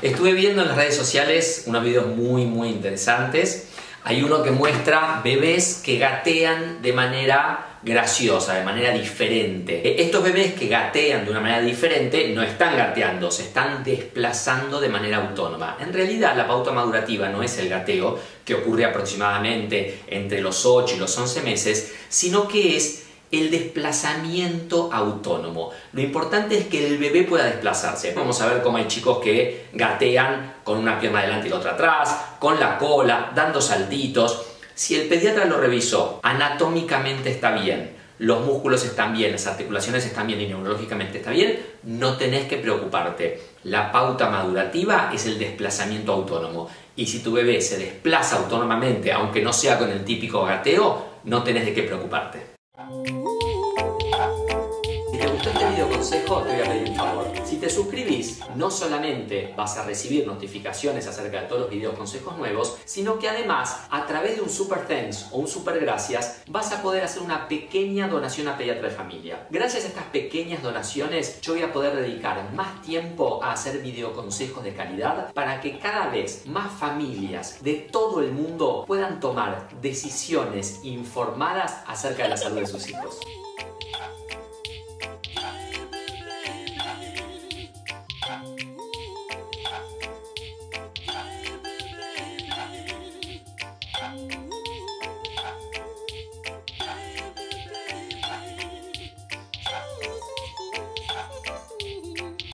Estuve viendo en las redes sociales unos videos muy muy interesantes. Hay uno que muestra bebés que gatean de manera graciosa, de manera diferente. E, estos bebés que gatean de una manera diferente no están gateando, se están desplazando de manera autónoma. En realidad la pauta madurativa no es el gateo, que ocurre aproximadamente entre los 8 y los 11 meses, sino que es el desplazamiento autónomo. Lo importante es que el bebé pueda desplazarse. Vamos a ver cómo hay chicos que gatean con una pierna adelante y la otra atrás, con la cola, dando saltitos. Si el pediatra lo revisó, anatómicamente está bien, los músculos están bien, las articulaciones están bien y neurológicamente está bien, no tenés que preocuparte. La pauta madurativa es el desplazamiento autónomo. Y si tu bebé se desplaza autónomamente, aunque no sea con el típico gateo, no tenés de qué preocuparte. Consejo, te voy a pedir un favor. Si te suscribís, no solamente vas a recibir notificaciones acerca de todos los videos consejos nuevos, sino que además, a través de un Super Thanks o un Super Gracias, vas a poder hacer una pequeña donación a Pediatra de Familia. Gracias a estas pequeñas donaciones, yo voy a poder dedicar más tiempo a hacer video consejos de calidad para que cada vez más familias de todo el mundo puedan tomar decisiones informadas acerca de la salud de sus hijos.